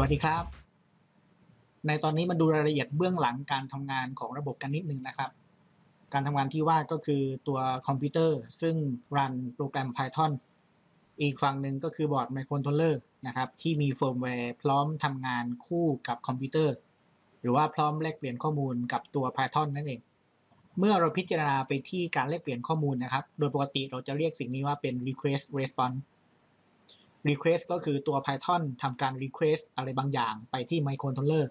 วัสดีครับ ในตอนนี้มาดูรายละเอียดเบื้องหลังการทำงานของระบบกันนิดนึงนะครับ การทำงานที่ว่าก็คือตัวคอมพิวเตอร์ ซึ่งรันโปรแกรม Python อีกฝั่งหนึ่งก็คือบอร์ดไมโครคอนโทรลเลอร์นะครับ ที่มีเฟิร์มแวร์พร้อมทำงานคู่กับคอมพิวเตอร์ หรือว่าพร้อมแลกเปลี่ยนข้อมูลกับตัว Python นั่นเอง เมื่อเราพิจารณาไปที่การแลกเปลี่ยนข้อมูลนะครับ โดยปกติเราจะเรียกสิ่งนี้ว่าเป็น request response request ก็คือตัว Python ทำการ request อะไรบางอย่างไปที่ microcontroller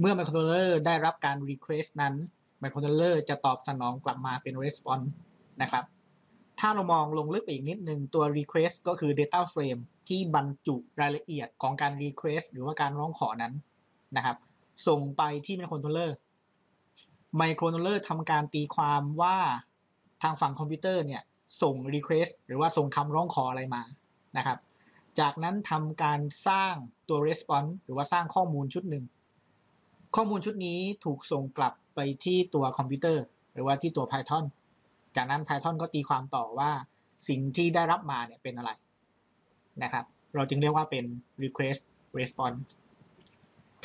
เมื่อ microcontroller ได้รับการ request นั้น microcontroller จะตอบสนองกลับมาเป็น response นะครับ ถ้าเรามองลงลึกไปอีกนิดนึงตัว request ก็คือ data frame ที่บรรจุรายละเอียดของการ request หรือว่าการร้องขอนั้นนะครับ ส่งไปที่ microcontroller microcontroller ทำการตีความว่าทางฝั่งคอมพิวเตอร์เนี่ยส่ง request หรือว่าส่งคำร้องขออะไรมานะครับ จากนั้นทำการสร้างตัว response หรือว่าสร้างข้อมูลชุดหนึ่ง ข้อมูลชุดนี้ถูกส่งกลับไปที่ตัวคอมพิวเตอร์ หรือว่าที่ตัว Python จากนั้น Python ก็ตีความต่อว่าสิ่งที่ได้รับมาเนี่ยเป็นอะไรนะครับ เราจึงเรียกว่าเป็น request response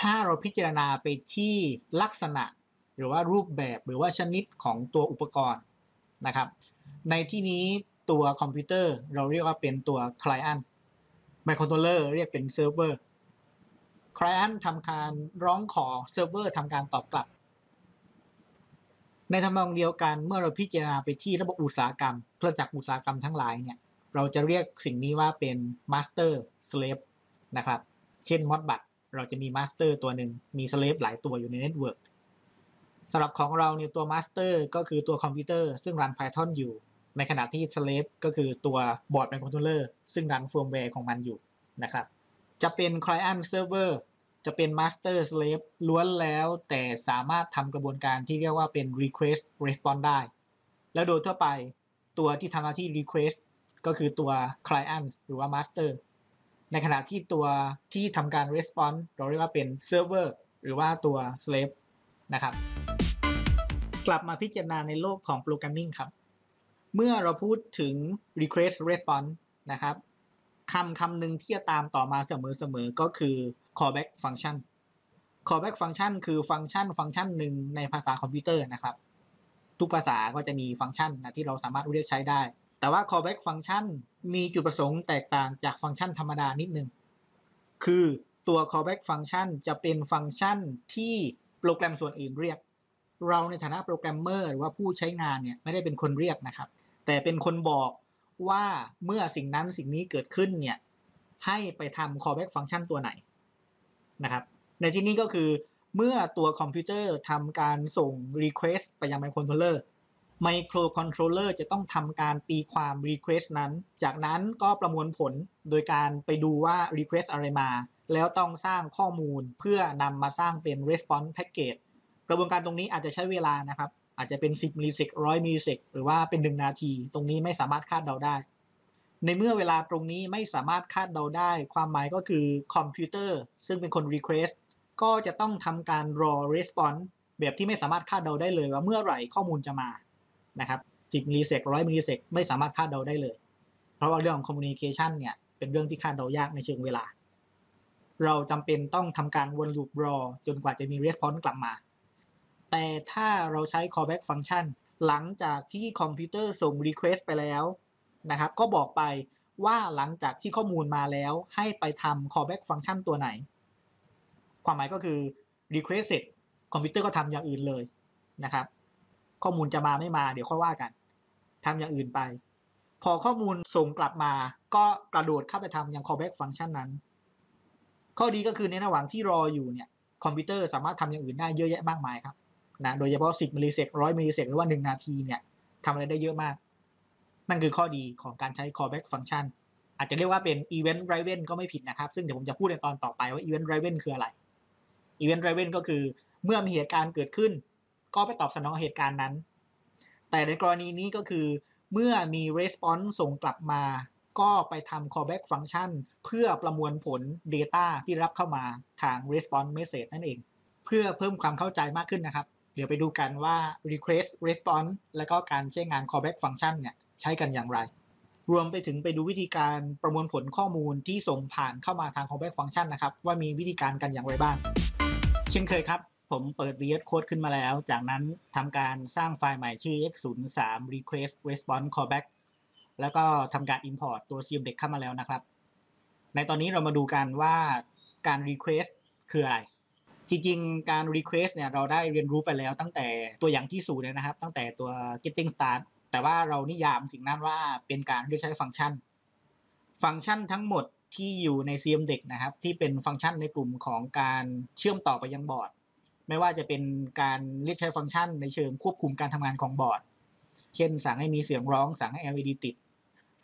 ถ้าเราพิจารณาไปที่ลักษณะ หรือว่ารูปแบบหรือว่าชนิดของตัวอุปกรณ์นะครับ ในที่นี้ตัวคอมพิวเตอร์เราเรียกว่าเป็นตัว client microcontroller เรียกเป็น server client ทำการร้องขอ server ทำการตอบกลับ ในทำนองเดียวกันเมื่อเราพิจารณาไปที่ระบบอุตสาหกรรมเครื่องจักรอุตสาหกรรมทั้งหลายเนี่ยเราจะเรียกสิ่งนี้ว่าเป็น master slave นะครับ เช่น modbus เราจะมี master ตัวหนึ่งมี slave หลายตัวอยู่ใน network สำหรับของเราเนี่ยตัว master ก็คือตัวคอมพิวเตอร์ซึ่งรัน Python อยู่ ในขณะที่ slave ก็คือตัวบอร์ดไมโครคอนโทรลเลอร์ซึ่งรันเฟิร์มแวร์ของมันอยู่นะครับ จะเป็น client server จะเป็น master slave ล้วนแล้วแต่สามารถทำกระบวนการที่เรียกว่าเป็น request response ได้ แล้วโดยทั่วไปตัวที่ทำหน้าที่ request ก็คือตัว client หรือว่า master ในขณะที่ตัวที่ทำการ response เราเรียกว่าเป็น server หรือว่าตัว slave นะครับ กลับมาพิจารณาในโลกของโปรแกรมมิ่งครับ เมื่อเราพูดถึง request response นะครับคำคำหนึ่งที่จะตามต่อมาเสมอๆก็คือ callback function callback function คือฟังก์ชันฟังก์ชันหนึ่งในภาษาคอมพิวเตอร์นะครับ ทุกภาษาก็จะมีฟังก์ชันนะที่เราสามารถเรียกใช้ได้ แต่ว่า callback function มีจุดประสงค์แตกต่างจากฟังก์ชันธรรมดานิดนึง คือตัว callback function จะเป็นฟังก์ชันที่โปรแกรมส่วนอื่นเรียก เราในฐานะโปรแกรมเมอร์หรือว่าผู้ใช้งานเนี่ยไม่ได้เป็นคนเรียกนะครับ แต่เป็นคนบอกว่าเมื่อสิ่งนั้นสิ่งนี้เกิดขึ้นเนี่ย ให้ไปทำ callback function ตัวไหนนะครับ ในที่นี้ก็คือเมื่อตัวคอมพิวเตอร์ทำการส่ง request ไปยังไมโครคอนโทรลเลอร์ไมโครคอนโทรลเลอร์จะต้องทำการตีความ request นั้น จากนั้นก็ประมวลผลโดยการไปดูว่า request อะไรมา แล้วต้องสร้างข้อมูลเพื่อนำมาสร้างเป็น response package กระบวนการตรงนี้อาจจะใช้เวลานะครับ อาจจะเป็น 10 millisec ร้อย millisec หรือว่าเป็น 1 นาที ตรงนี้ไม่สามารถคาดเดาได้ ในเมื่อเวลาตรงนี้ไม่สามารถคาดเดาได้ ความหมายก็คือคอมพิวเตอร์ซึ่งเป็นคน request ก็จะต้องทำการ รอ response แบบที่ไม่สามารถคาดเดาได้เลยว่าเมื่อไหร่ข้อมูลจะมานะครับ10 millisec ร้อย millisec ไม่สามารถคาดเดาได้เลย เพราะว่าเรื่องของ communication เนี่ยเป็นเรื่องที่คาดเดายากในเชิงเวลา เราจำเป็นต้องทำการวน loop รอจนกว่าจะมี response กลับมา แต่ถ้าเราใช้ callback function หลังจากที่คอมพิวเตอร์ส่ง request ไปแล้วนะครับก็บอกไปว่าหลังจากที่ข้อมูลมาแล้วให้ไปทำ callback function ตัวไหน ความหมายก็คือ request เสร็จคอมพิวเตอร์ก็ทำอย่างอื่นเลยนะครับ ข้อมูลจะมาไม่มาเดี๋ยวค่อยว่ากันทำอย่างอื่นไป พอข้อมูลส่งกลับมาก็กระโดดเข้าไปทำยัง callback function นั้น ข้อดีก็คือในระหว่างที่รออยู่เนี่ยคอมพิวเตอร์สามารถทำอย่างอื่นได้เยอะแยะมากมายครับ นะโดยเฉพาะ 10 millisec ร้อย millisec หรือว่า 1 นาทีเนี่ยทำอะไรได้เยอะมาก นั่นคือข้อดีของการใช้ callback function อาจจะเรียกว่าเป็น event driven ก็ไม่ผิดนะครับ ซึ่งเดี๋ยวผมจะพูดในตอนต่อไปว่า event driven คืออะไร event driven ก็คือเมื่อมีเหตุการณ์เกิดขึ้น ก็ไปตอบสนองเหตุการณ์นั้น แต่ในกรณีนี้ก็คือ เมื่อมี response ส่งกลับมา ก็ไปทำ callback function เพื่อประมวลผล data ที่รับเข้ามาทาง response message นั่นเอง เพื่อเพิ่มความเข้าใจมากขึ้นนะครับ เดี๋ยวไปดูกันว่า request response แล้วก็การใช้งาน callback function เนี่ยใช้กันอย่างไร รวมไปถึงไปดูวิธีการประมวลผลข้อมูลที่ส่งผ่านเข้ามาทาง callback function นะครับว่ามีวิธีการกันอย่างไรบ้าง เช่นเคยครับ ผมเปิด VS Code ขึ้นมาแล้ว จากนั้นทำการสร้างไฟล์ใหม่ชื่อ x03 request response callback แล้วก็ทำการ import ตัว cmdek เข้ามาแล้วนะครับ ในตอนนี้เรามาดูกันว่าการ request คืออะไร จริงๆ การ request เนี่ยเราได้เรียนรู้ไปแล้วตั้งแต่ตัวอย่างที่ศูนย์เลยนะครับ ตั้งแต่ตัว getting start แต่ว่าเรานิยามสิ่งนั้นว่าเป็นการเรียกใช้ฟังก์ชัน ฟังก์ชันทั้งหมดที่อยู่ใน cmdeck นะครับ ที่เป็นฟังก์ชันในกลุ่มของการเชื่อมต่อไปยังบอร์ด ไม่ว่าจะเป็นการเรียกใช้ฟังก์ชันในเชิงควบคุมการทำงานของบอร์ด เช่น สั่งให้มีเสียงร้อง สั่งให้ LED ติด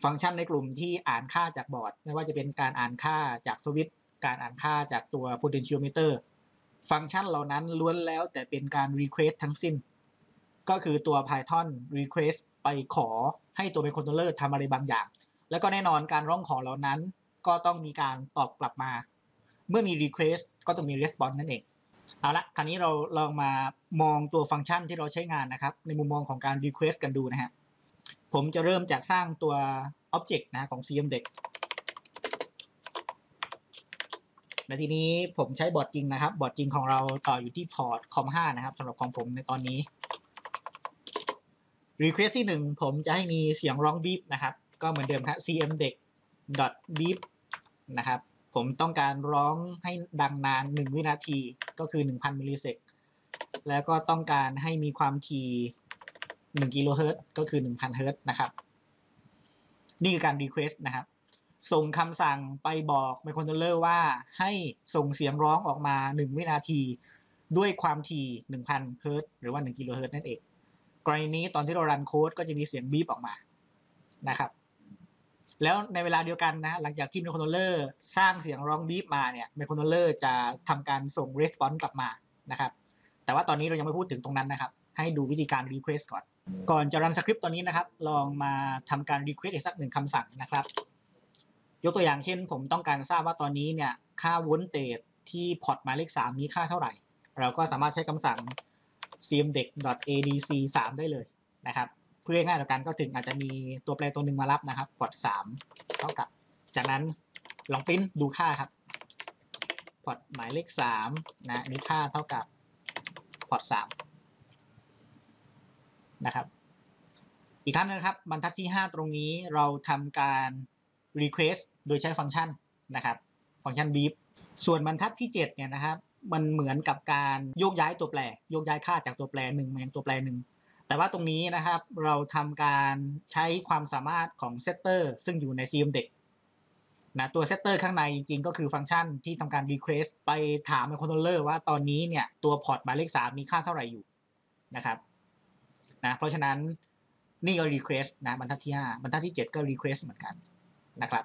ฟังก์ชันในกลุ่มที่อ่านค่าจากบอร์ด ไม่ว่าจะเป็นการอ่านค่าจากสวิตช์ การอ่านค่าจากตัว potentiometer ฟังก์ชันเหล่านั้นล้วนแล้วแต่เป็นการ request ทั้งสิ้น ก็คือตัว Python request ไปขอให้ตัวไมโครคอนโทรลเลอร์ทำอะไรบางอย่าง แล้วก็แน่นอนการร้องขอเหล่านั้น ก็ต้องมีการตอบกลับมา เมื่อมี request ก็ต้องมี response นั่นเอง เอาละคราวนี้เราลองมามองตัวฟังก์ชันที่เราใช้งานนะครับ ในมุมมองของการ request กันดูนะฮะ ผมจะเริ่มจากสร้างตัว object นะของ cmdeck และทีนี้ผมใช้บอร์ดจริงนะครับ บอร์ดจริงของเราต่ออยู่ที่พอร์ต com 5นะครับสำหรับของผมในตอนนี้ request ที่หนึ่งผมจะให้มีเสียงร้องบีบนะครับ ก็เหมือนเดิมครับ cmdeck beep นะครับ ผมต้องการร้องให้ดังนาน 1 วินาทีก็คือ 1,000มิลลิเซกแล้วก็ต้องการให้มีความถี่1กิโลเฮิรตซ์ก็คือ 1,000เฮิรตซ์นะครับ นี่คือการ request นะครับ ส่งคำสั่งไปบอกไมโครคอนโทรลเลอร์ว่าให้ส่งเสียงร้องออกมา 1 วินาที ด้วยความถี่ 1,000 เฮิรตซ์หรือว่า 1 กิโลเฮิรตซ์นั่นเอง กรณีนี้ตอนที่เรารันโค้ดก็จะมีเสียง beep ออกมานะครับ แล้วในเวลาเดียวกันนะหลังจากที่ไมโครคอนโทรลเลอร์สร้างเสียงร้อง beep มาเนี่ยไมโครคอนโทรลเลอร์จะทำการส่ง response กลับมานะครับ แต่ว่าตอนนี้เรายังไม่พูดถึงตรงนั้นนะครับ ให้ดูวิธีการ request ก่อน ก่อนจะรันสคริปต์ตัวนี้นะครับ ลองมาทำการ request อีกสักหนึ่งคำสั่งนะครับ ยกตัวอย่างเช่น ผมต้องการทราบว่าตอนนี้เนี่ยค่า voltage ที่พอร์ตหมายเลข3มีค่าเท่าไหร่ เราก็สามารถใช้คำสั่ง cmdec.adc 3ได้เลยนะครับ เพื่อง่ายต่อการเข้าถึงอาจจะมีตัวแปรตัวหนึ่งมารับนะครับพอร์ต3เท่ากับ จากนั้นลองปริ้นดูค่าครับพอร์ตหมายเลข3นะมีค่าเท่ากับพอร์ต3นะครับ อีกครั้งนะครับบรรทัดที่ 5 ตรงนี้เราทำการ request โดยใช้ฟังก์ชันนะครับ ฟังก์ชัน beep ส่วนบรรทัดที่7เนี่ยนะครับมันเหมือนกับการโยกย้ายตัวแปรโยกย้ายค่าจากตัวแปรหนึ่งมายังตัวแปรหนึ่งแต่ว่าตรงนี้นะครับเราทำการใช้ความสามารถของ getter ซึ่งอยู่ใน cmdex นะตัว setter ข้างในจริงๆ ก็คือฟังก์ชันที่ทำการ request ไปถาม controller ว่าตอนนี้เนี่ยตัวพอร์ตหมายเลข 3 มีค่าเท่าไหร่อยู่นะครับนะเพราะฉะนั้นนี่ก็ request นะบรรทัดที่ 5 บรรทัดที่ 7 ก็ request เหมือนกัน นะครับ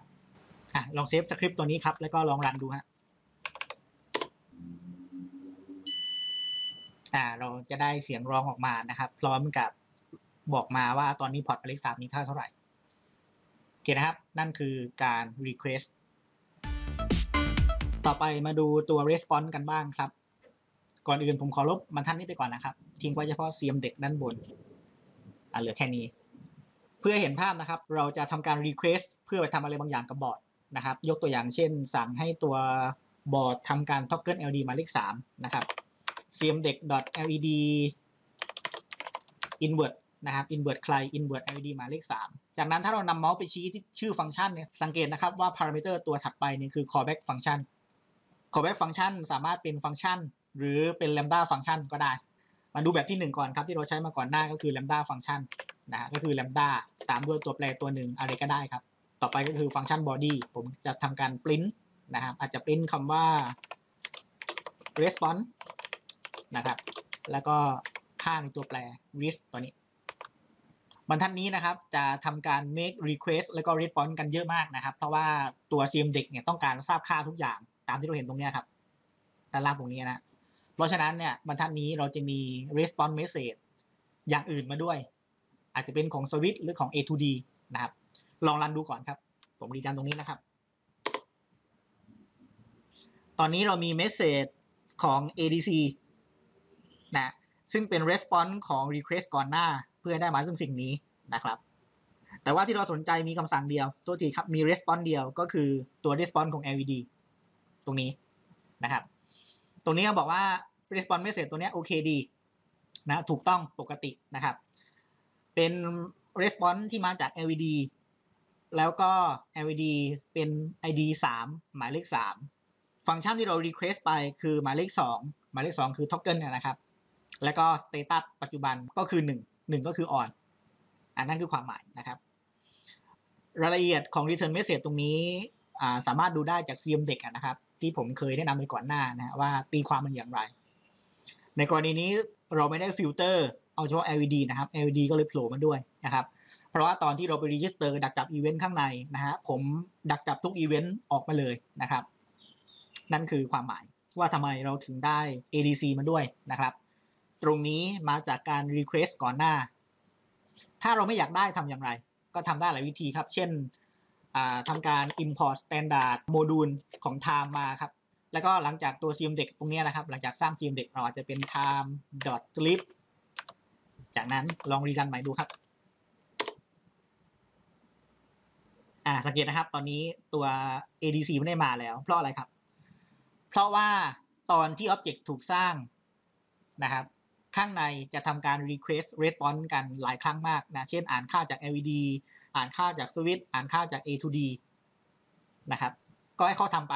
อะลอง save สคริปต์ตัวนี้ครับ แล้วก็ลองรันดูฮะอ่าเราจะได้เสียงร้องออกมานะครับ พร้อมกับบอกมาว่าตอนนี้พอร์ตหมายเลข3มีค่าเท่าไหร่โอเคนะครับ นั่นคือการ request ต่อไปมาดูตัว response กันบ้างครับ ก่อนอื่นผมขอลบบรรทัดนี้ไปก่อนนะครับ ทิ้งไว้เฉพาะ CM เด็กด้านบน อ่าเหลือแค่นี้ เพื่อเห็นภาพนะครับ เราจะทำการ request เพื่อไปทำอะไรบางอย่างกับบอร์ดนะครับ ยกตัวอย่างเช่น สั่งให้ตัวบอร์ดทำการ toggle LED มาเลข3นะครับ cmdeck.led invert นะครับ invert ใคร invert LED มาเลข 3 จากนั้นถ้าเรานำเมาส์ไปชี้ที่ชื่อฟังก์ชันเนี่ยสังเกตนะครับว่า parameter ตัวถัดไปนี่คือ callback function callback function สามารถเป็นฟังก์ชัน หรือเป็น lambda function ก็ได้ มาดูแบบที่ 1 ก่อนครับ ที่เราใช้มาก่อนหน้าก็คือ lambda function นะฮะก็คือ lambda ตามด้วยตัวแปรตัวหนึ่งอะไรก็ได้ครับ ต่อไปก็คือฟังก์ชัน body ผมจะทำการ print นะครับอาจจะ print คำว่า response นะครับ แล้วก็ค่าในตัวแปร res ตัวนี้บรรทัดนี้นะครับจะทำการ make request แล้วก็ response กันเยอะมากนะครับ เพราะว่าตัว cmdeck เนี่ยต้องการทราบค่าทุกอย่างตามที่เราเห็นตรงนี้ครับด้านล่างตรงนี้นะ เพราะฉะนั้นเนี่ยบรรทัดนี้เราจะมี response message อย่างอื่นมาด้วย อาจจะเป็นของ switch หรือของ A to D นะครับ ลองรันดูก่อนครับ ผมรีดันตรงนี้นะครับ ตอนนี้เรามี message ของ ADC นะซึ่งเป็น response ของ request ก่อนหน้าเพื่อได้มาซึ่งสิ่งนี้นะครับ แต่ว่าที่เราสนใจมีคำสั่งเดียว ตัวทีครับมี response เดียวก็คือตัว response ของ LED ตรงนี้นะครับ ตรงนี้ก็บอกว่า response message ตัวนี้โอเคดีนะถูกต้องปกตินะครับ เป็น response ที่มาจาก LED แล้วก็ LED เป็น ID 3 หมายเลข 3 ฟังก์ชันที่เรา request ไปคือหมายเลข 2 หมายเลข 2 คือ toggle เนี่ยนะครับ แล้วก็ status ปัจจุบันก็คือ 1 1 ก็คือ on อันนั้นคือความหมายนะครับ รายละเอียดของ return message ตรงนี้สามารถดูได้จาก CM เด็กนะครับ ที่ผมเคยแนะนำไปก่อนหน้านะว่าตีความมันอย่างไร ในกรณีนี้เราไม่ได้ฟิลเตอร์ เอาเฉพาะ LED นะครับ LED ก็เลยโผล่มาด้วยนะครับ เพราะว่าตอนที่เราไป register ดักจับอีเวนต์ข้างในนะฮะผมดักจับทุกอีเวนต์ออกมาเลยนะครับ นั่นคือความหมายว่าทำไมเราถึงได้ ADC มาด้วยนะครับ ตรงนี้มาจากการ Request ก่อนหน้า ถ้าเราไม่อยากได้ทำอย่างไร ก็ทำได้หลายวิธีครับ เช่นทำการ import standard โมดูลของ time มาครับ แล้วก็หลังจากตัว CM เด็กตรงนี้นะครับ หลังจากสร้าง CM เด็กเราอาจจะเป็น time dot sleep จากนั้นลองรีรันใหม่ดูครับ อ่าสังเกตนะครับ ตอนนี้ตัว ADC ไม่ได้มาแล้ว เพราะอะไรครับ เพราะว่าตอนที่ Object ถูกสร้างนะครับ ข้างในจะทำการ request response กันหลายครั้งมากนะ เช่นอ่านค่าจาก LED อ่านค่าจาก switch อ่านค่าจาก A to D นะครับ ก็ให้เขาทำไป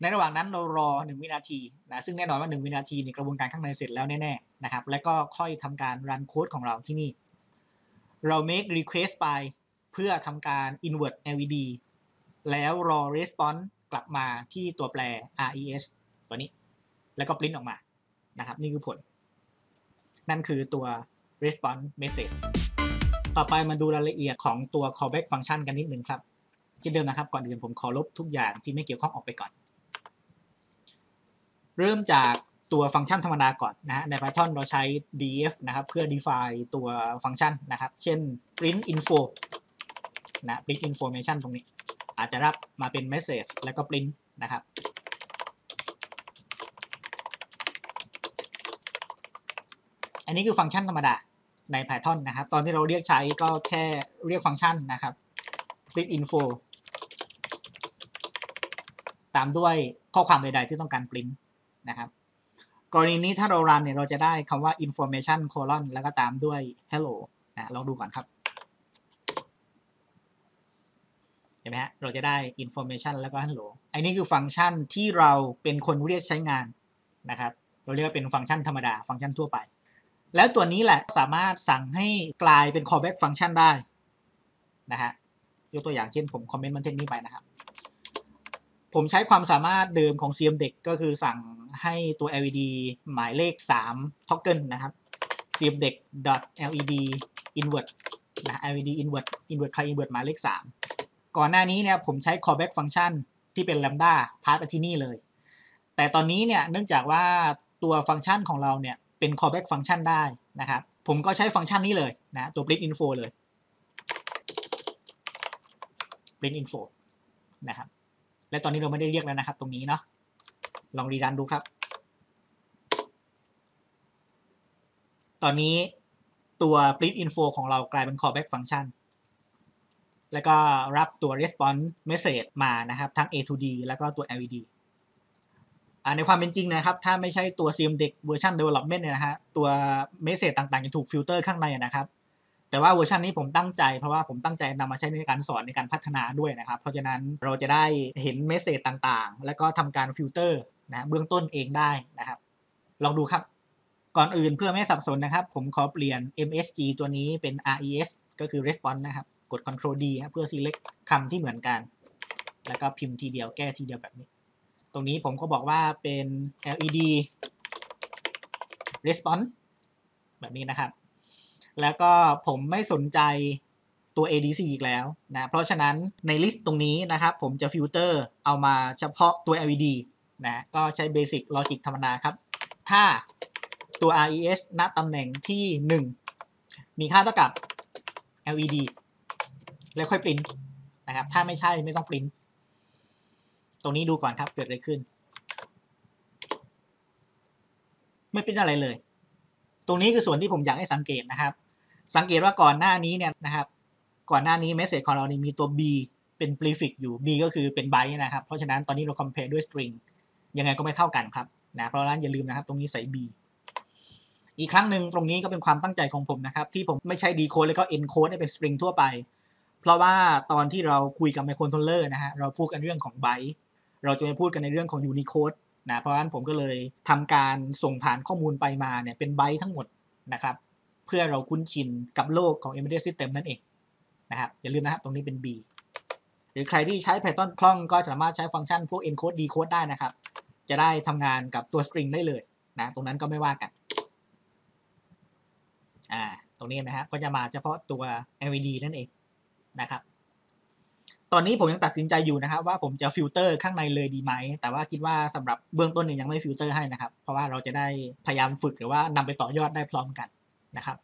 ในระหว่างนั้นเรารอ 1 วินาทีนะซึ่งแน่นอนว่า 1 วินาทีนี่กระบวนการข้างในเสร็จแล้วแน่ๆนะครับแล้วก็ค่อยทำการรันโค้ดของเราที่นี่ เรา make request ไปเพื่อทำการ invert LED แล้วรอ response กลับมาที่ตัวแปร res ตัวนี้ แล้วก็ print ออกมานะครับนี่คือผล นั่นคือตัว response message ต่อไปมาดูรายละเอียดของตัว callback function กันนิดนึงครับเช่นเดิมนะครับ ก่อนอื่นผมขอลบทุกอย่างที่ไม่เกี่ยวข้องออกไปก่อน เริ่มจากตัวฟังก์ชันธรรมดาก่อนนะฮะใน Python เราใช้ def นะครับ เพื่อ define ตัวฟังก์ชันนะครับ เช่น print info นะ print information ตรงนี้ อาจจะรับมาเป็น message แล้วก็ print นะครับ อันนี้คือฟังก์ชันธรรมดาใน Python นะครับ ตอนที่เราเรียกใช้ก็แค่เรียกฟังก์ชันนะครับ print info ตามด้วยข้อความใดๆที่ต้องการ print นะครับ กรณีนี้ถ้าเรารันเนี่ยเราจะได้คำว่า information colon แล้วก็ตามด้วย hello นะลองดูก่อนครับเห็นไหมฮะเราจะได้ information แล้วก็ hello อันนี้คือฟังก์ชันที่เราเป็นคนเรียกใช้งานนะครับ เราเรียกว่าเป็นฟังก์ชันธรรมดา ฟังก์ชันทั่วไป แล้วตัวนี้แหละสามารถสั่งให้กลายเป็น callback function ได้นะฮะยกตัวอย่างเช่นผมคอมเมนต์มันเทนนี้ไปนะครับ ผมใช้ความสามารถเดิมของ CM เด็กก็คือสั่ง ให้ตัว LED หมายเลข 3 toggle นะครับ CM เด็ก .led invert นะ LED invert invert ใคร invert หมายเลข 3 ก่อนหน้านี้เนี่ยผมใช้ callback function ที่เป็น lambda พาสไปที่นี่เลย แต่ตอนนี้เนี่ยเนื่องจากว่าตัวฟังก์ชันของเราเนี่ยเป็น callback function ได้นะครับ ผมก็ใช้ฟังก์ชันนี้เลยนะตัว print info เลย print info นะครับ และตอนนี้เราไม่ได้เรียกแล้วนะครับตรงนี้เนาะ ลอง rerun ดูครับ ตอนนี้ตัว print info ของเรากลายเป็น callback function แล้วก็รับตัว response message มานะครับ ทั้ง A to D แล้วก็ตัว LED ในความเป็นจริงนะครับ ถ้าไม่ใช่ตัว CMDEX version development เนี่ยนะฮะตัว message ต่างๆ จะถูกฟิลเตอร์ข้างในนะครับ แต่ว่าเวอร์ชันนี้ผมตั้งใจเพราะว่าผมตั้งใจนำมาใช้ในการสอนในการพัฒนาด้วยนะครับ เพราะฉะนั้นเราจะได้เห็น message ต่างๆ แล้วก็ทำการฟิลเตอร์ นะเบื้องต้นเองได้นะครับ ลองดูครับ ก่อนอื่นเพื่อไม่สับสนนะครับ ผมขอเปลี่ยน MSG ตัวนี้เป็น RES ก็คือ response นะครับ กด Ctrl D เพื่อ select คำที่เหมือนกัน แล้วก็พิมพ์ทีเดียวแก้ทีเดียวแบบนี้ ตรงนี้ผมก็บอกว่าเป็น LED response แบบนี้นะครับ แล้วก็ผมไม่สนใจตัว ADC อีกแล้วนะ เพราะฉะนั้นใน list ตรงนี้นะครับ ผมจะฟิลเตอร์เอามาเฉพาะตัว LED นะก็ใช้ Basic Logic ธรรมดาครับ ถ้าตัว RES ณตำแหน่งที่ 1 มีค่าเท่ากับ LED แล้วค่อยปริ้นนะครับ ถ้าไม่ใช่ไม่ต้องปริ้นตรงนี้ดูก่อนครับเกิดอะไรขึ้น ไม่เป็นอะไรเลย ตรงนี้คือส่วนที่ผมอยากให้สังเกตนะครับ สังเกตว่าก่อนหน้านี้เนี่ยนะครับ ก่อนหน้านี้ message ของเรานี่มีตัว b เป็น prefix อยู่ b ก็คือเป็น byte นะครับ เพราะฉะนั้นตอนนี้เรา compare ด้วย string ยังไงก็ไม่เท่ากันครับนะเพราะฉะนั้นอย่าลืมนะครับ ตรงนี้ใส่ b อีกครั้งหนึ่งตรงนี้ก็เป็นความตั้งใจของผมนะครับ ที่ผมไม่ใช่ decode แล้วก็ encode ให้เป็น string ทั่วไป เพราะว่าตอนที่เราคุยกับ microcontroller นะฮะเราพูดกันเรื่องของ byte เราจะไม่พูดกันในเรื่องของ Unicode นะเพราะฉะนั้นผมก็เลยทำการส่งผ่านข้อมูลไปมาเนี่ยเป็นไบต์ทั้งหมดนะครับเพื่อเราคุ้นชินกับโลกของ embedded system นั่นเองนะครับอย่าลืมนะครับตรงนี้เป็น B หรือใครที่ใช้ Python คล่องก็สามารถใช้ฟังก์ชันพวก encode decode ได้นะครับ จะได้ทำงานกับตัว string ได้เลยนะตรงนั้นก็ไม่ว่ากันอ่าตรงนี้นะฮะก็จะมาเฉพาะตัว LED นั่นเองนะครับ ตอนนี้ผมยังตัดสินใจอยู่นะครับ ว่าผมจะฟิลเตอร์ข้างในเลยดีไหม แต่ว่าคิดว่าสำหรับเบื้องต้นเนี่ยยังไม่ฟิลเตอร์ให้นะครับ เพราะว่าเราจะได้พยายามฝึกหรือว่านำไปต่อยอดได้พร้อมกันนะครับ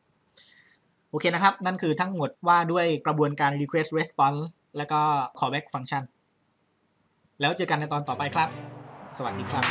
โอเคนะครับ นั่นคือทั้งหมดว่าด้วยกระบวนการ request response แล้วก็ callback function แล้วเจอกันในตอนต่อไปครับ สวัสดีครับ